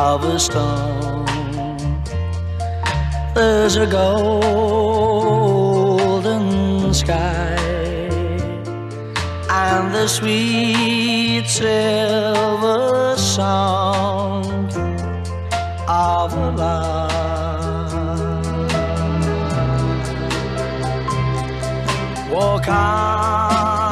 of a storm. There's a golden sky and the sweet silver song of love. Walk on